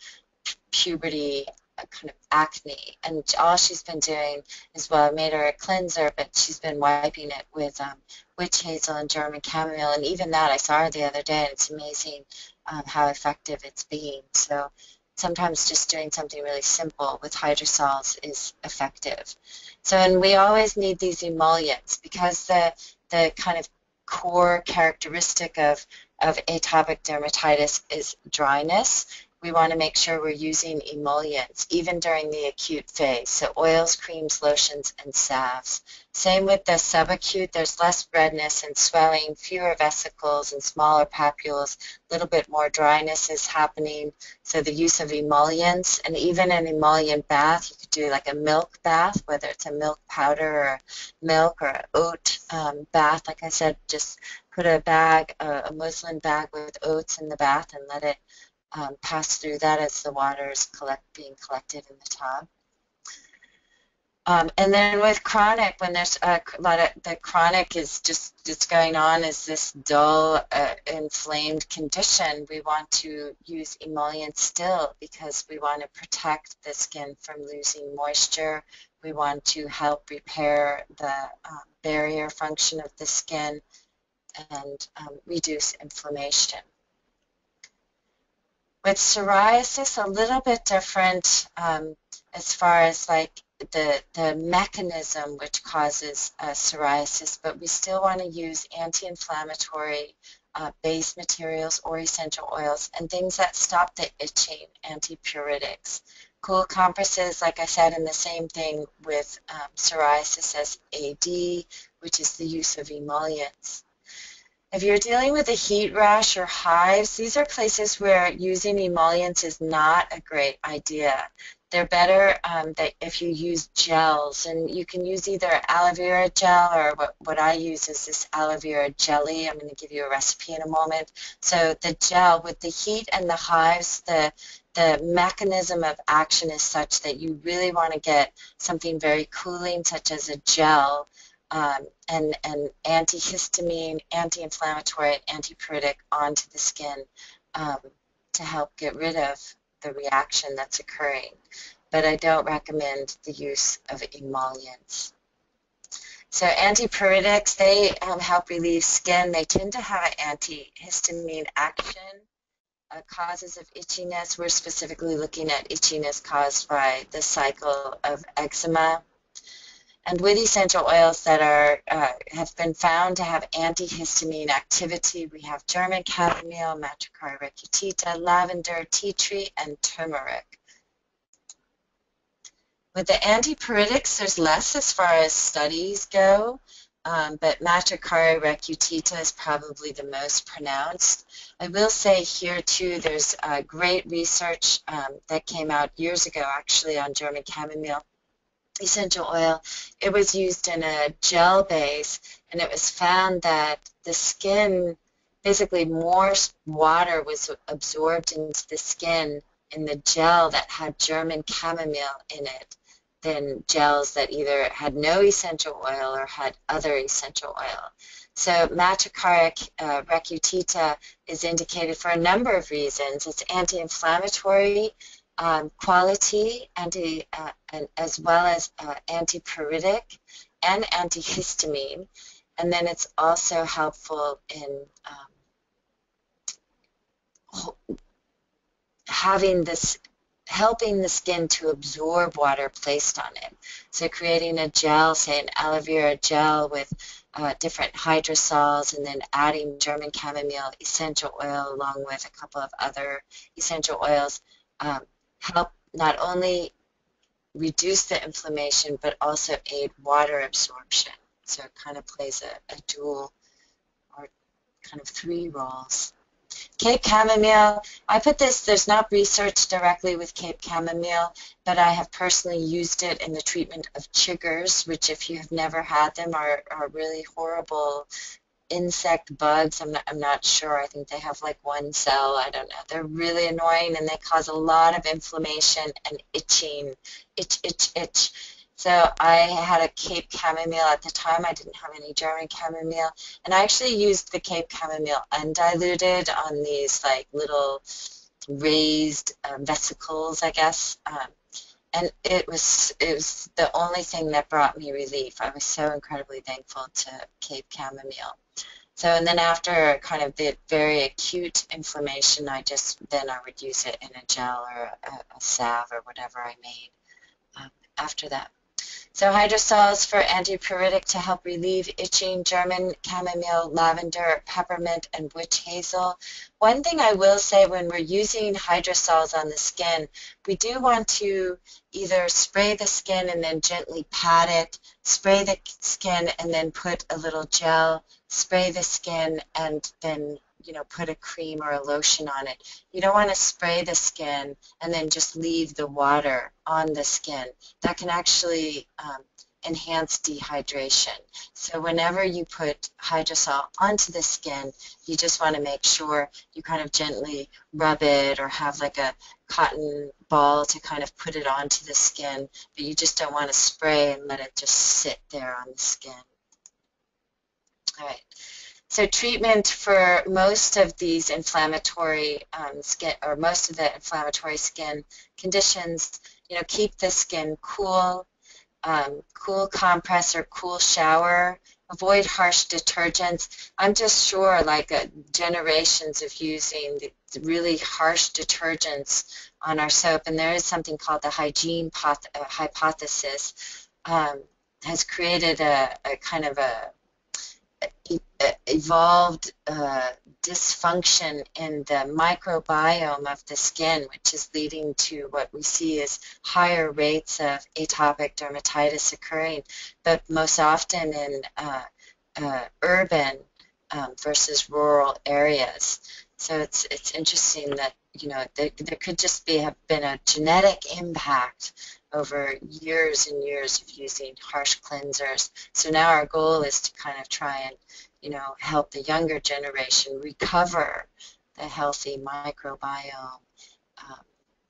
puberty kind of acne. And all she's been doing is well I made her a cleanser but she's been wiping it with um, witch hazel and German chamomile. And even that I saw her the other day and it's amazing um, how effective it's being. So sometimes just doing something really simple with hydrosols is effective. So and we always need these emollients because the the kind of core characteristic of of atopic dermatitis is dryness we want to make sure we're using emollients even during the acute phase, so oils, creams, lotions, and salves. Same with the subacute, there's less redness and swelling, fewer vesicles and smaller papules, a little bit more dryness is happening, so the use of emollients, and even an emollient bath, you could do like a milk bath, whether it's a milk powder or milk or oat um, bath, like I said, just put a bag, a, a muslin bag with oats in the bath and let it um, pass through that as the water is collect, being collected in the tub. Um, and then with chronic, when there's a lot of the chronic is just it's going on is this dull, uh, inflamed condition, we want to use emollient still because we want to protect the skin from losing moisture. We want to help repair the um, barrier function of the skin and um, reduce inflammation. With psoriasis, a little bit different um, as far as like the, the mechanism which causes uh, psoriasis, but we still want to use anti-inflammatory uh, base materials or essential oils and things that stop the itching, antipyretics. Cool compresses, like I said, and the same thing with um, psoriasis as AD, which is the use of emollients. If you're dealing with a heat rash or hives, these are places where using emollients is not a great idea. They're better um, if you use gels, and you can use either aloe vera gel or what, what I use is this aloe vera jelly. I'm going to give you a recipe in a moment. So the gel with the heat and the hives, the the mechanism of action is such that you really want to get something very cooling, such as a gel, um, and, and antihistamine, anti-inflammatory, antipyretic onto the skin um, to help get rid of the reaction that's occurring. but I don't recommend the use of emollients. So antipruritics, they um, help relieve skin. They tend to have an antihistamine action. Uh, causes of itchiness, we're specifically looking at itchiness caused by the cycle of eczema. And with essential oils that are uh, have been found to have antihistamine activity, we have German chamomile, Matricaria recutita, lavender, tea tree, and turmeric. With the antipruritics, there's less as far as studies go, um, but Matricaria recutita is probably the most pronounced. I will say here too, there's uh, great research um, that came out years ago actually on German chamomile essential oil. It was used in a gel base, and it was found that the skin, basically more water was absorbed into the skin in the gel that had German chamomile in it than gels that either had no essential oil or had other essential oil. So Matricaria uh, recutita is indicated for a number of reasons. It's anti-inflammatory um, quality, anti, uh, and, as well as uh, and antihistamine. And then it's also helpful in um, having this helping the skin to absorb water placed on it. So creating a gel, say an aloe vera gel with uh, different hydrosols and then adding German chamomile essential oil along with a couple of other essential oils um, help not only reduce the inflammation but also aid water absorption. So it kind of plays a, a dual or kind of three roles. Cape chamomile, I put this, there's not research directly with Cape chamomile, but I have personally used it in the treatment of chiggers, which if you have never had them are, are really horrible insect bugs. I'm not, I'm not sure. I think they have like one cell. I don't know. They're really annoying and they cause a lot of inflammation and itching, itch, itch, itch. So I had a Cape chamomile at the time. I didn't have any German chamomile. And I actually used the Cape chamomile undiluted on these like little raised um, vesicles, I guess. Um, and it was it was the only thing that brought me relief. I was so incredibly thankful to Cape chamomile. So and then after kind of the very acute inflammation, I just then I would use it in a gel or a, a salve or whatever I made um, after that. So hydrosols for antipruritic to help relieve itching, German chamomile, lavender, peppermint, and witch hazel. One thing I will say when we're using hydrosols on the skin, we do want to either spray the skin and then gently pat it, spray the skin and then put a little gel, spray the skin and then you know, put a cream or a lotion on it. You don't want to spray the skin and then just leave the water on the skin. That can actually um, enhance dehydration. So whenever you put hydrosol onto the skin, you just want to make sure you kind of gently rub it or have like a cotton ball to kind of put it onto the skin, but you just don't want to spray and let it just sit there on the skin. All right. So treatment for most of these inflammatory um, skin, or most of the inflammatory skin conditions, you know, keep the skin cool, um, cool compress or cool shower, avoid harsh detergents. I'm just sure like uh, generations of using the, really harsh detergents on our soap, and there is something called the hygiene uh, hypothesis, um, has created a, a kind of a evolved uh, dysfunction in the microbiome of the skin, which is leading to what we see as higher rates of atopic dermatitis occurring, but most often in uh, uh, urban um, versus rural areas. So it's it's interesting that you know there, there could just be have been a genetic impact over years and years of using harsh cleansers. So now our goal is to kind of try and, you know, help the younger generation recover the healthy microbiome um,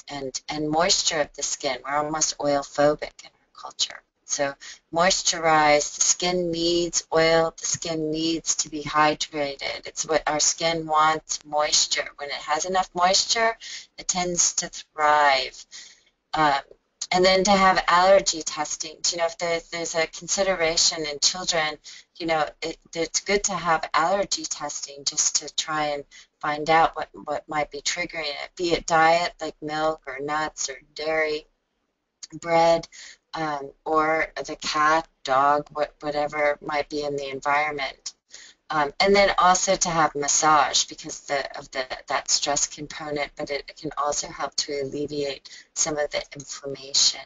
and, and moisture of the skin. We're almost oil phobic in our culture. So moisturize, the skin needs oil, the skin needs to be hydrated. It's what our skin wants, moisture. When it has enough moisture, it tends to thrive. Um, and then to have allergy testing. You know, if there, there's a consideration in children, you know, it, it's good to have allergy testing just to try and find out what, what might be triggering it, be it diet like milk or nuts or dairy, bread, um, or the cat, dog, what, whatever might be in the environment. Um, and then also to have massage because the, of the, that stress component, but it can also help to alleviate some of the inflammation.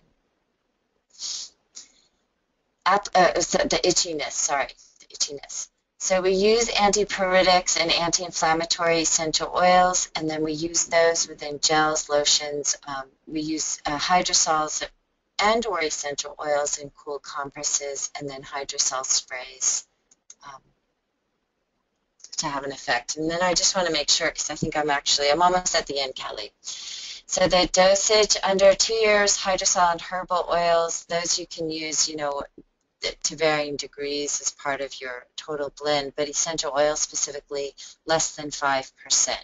uh, the itchiness, sorry, the itchiness. So we use antipyretics and anti-inflammatory essential oils, and then we use those within gels, lotions. Um, we use uh, hydrosols and or essential oils in cool compresses, and then hydrosol sprays. To have an effect. And then I just want to make sure, because I think I'm actually, I'm almost at the end, Kelly. So the dosage under two years, hydrosol and herbal oils, those you can use, you know, to varying degrees as part of your total blend, but essential oils specifically, less than 5%.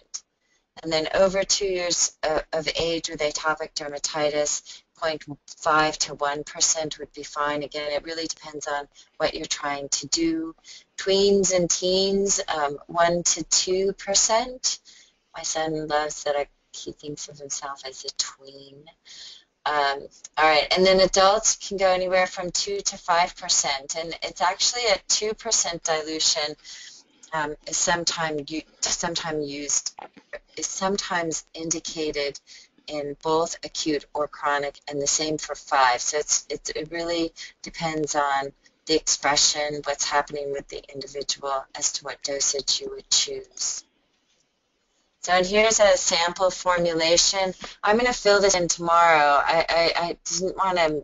And then over two years uh, of age with atopic dermatitis, 0.5 to 1% would be fine. Again, it really depends on what you're trying to do. Tweens and teens, um, 1 to 2%. My son loves that I, he thinks of himself as a tween. Um, all right, and then adults can go anywhere from 2 to 5%, and it's actually a 2% dilution um, is sometimes sometimes used is sometimes indicated in both acute or chronic, and the same for five. So it's, it's, it really depends on the expression, what's happening with the individual as to what dosage you would choose. So and here's a sample formulation. I'm going to fill this in tomorrow. I, I, I didn't want to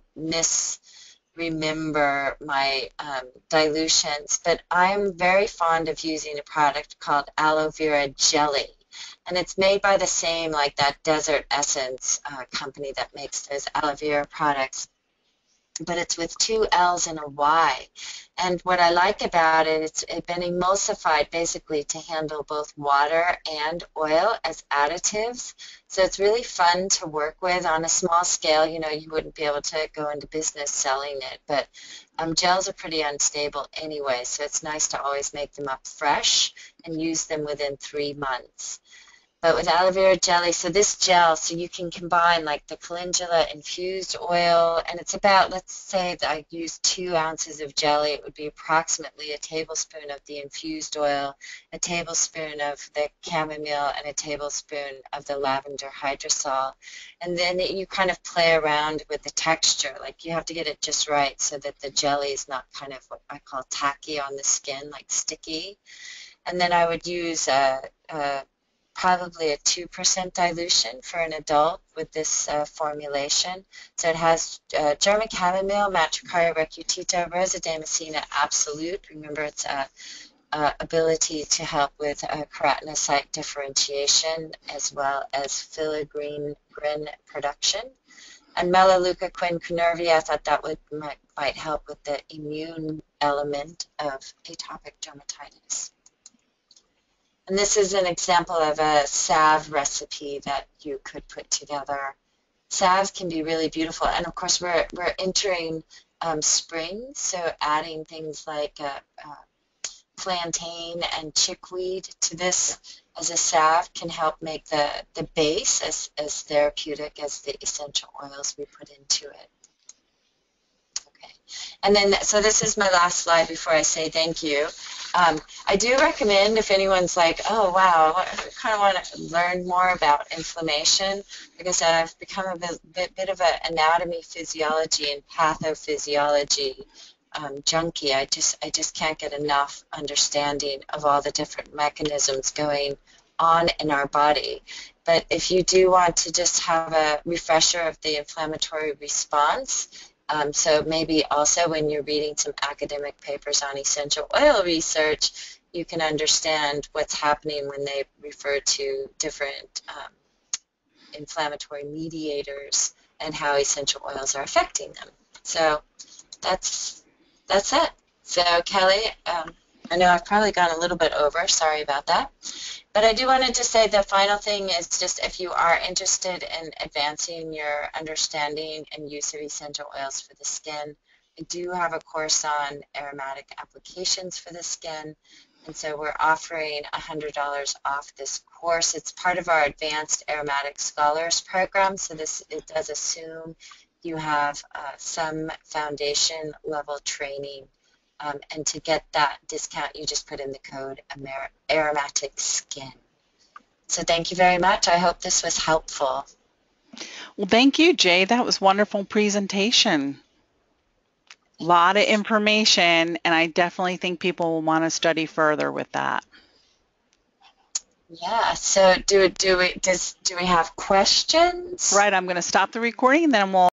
misremember my um, dilutions, but I'm very fond of using a product called aloe vera jelly and it's made by the same like that Desert Essence uh, company that makes those aloe vera products but it's with two L's and a Y. And what I like about it, it's been emulsified basically to handle both water and oil as additives. So it's really fun to work with on a small scale. You know, you wouldn't be able to go into business selling it, but um, gels are pretty unstable anyway, so it's nice to always make them up fresh and use them within three months but with aloe vera jelly. So this gel, so you can combine like the calendula infused oil, and it's about, let's say that I use two ounces of jelly, it would be approximately a tablespoon of the infused oil, a tablespoon of the chamomile, and a tablespoon of the lavender hydrosol. And then you kind of play around with the texture, like you have to get it just right so that the jelly is not kind of what I call tacky on the skin, like sticky. And then I would use a, a probably a 2% dilution for an adult with this uh, formulation. So it has uh, German chamomile, Matricaria recutita, Rosa damascena absolute. Remember its uh, ability to help with uh, keratinocyte differentiation as well as filaggrin production. And Melaleuca quinquenervia, I thought that would might, might help with the immune element of atopic dermatitis. And this is an example of a salve recipe that you could put together. Salves can be really beautiful. And of course, we're, we're entering um, spring, so adding things like uh, uh, plantain and chickweed to this as a salve can help make the, the base as, as therapeutic as the essential oils we put into it. And then, so this is my last slide before I say thank you. Um, I do recommend if anyone's like, oh wow, I kind of want to learn more about inflammation. Like I said, I've become a bit, bit, bit of an anatomy, physiology, and pathophysiology um, junkie. I just I just can't get enough understanding of all the different mechanisms going on in our body. But if you do want to just have a refresher of the inflammatory response, um, so maybe also when you're reading some academic papers on essential oil research, you can understand what's happening when they refer to different um, inflammatory mediators and how essential oils are affecting them. So that's that's it. So Kelly, um, I know I've probably gone a little bit over, sorry about that. But I do wanted to say the final thing is just if you are interested in advancing your understanding and use of essential oils for the skin, I do have a course on aromatic applications for the skin. And so we're offering $100 off this course. It's part of our Advanced Aromatic Scholars program. So this it does assume you have uh, some foundation level training um, and to get that discount, you just put in the code aromatic skin. So thank you very much. I hope this was helpful. Well, thank you, Jay. That was wonderful presentation. A lot of information, and I definitely think people will want to study further with that. Yeah. So do do we does do we have questions? Right. I'm going to stop the recording, and then we'll.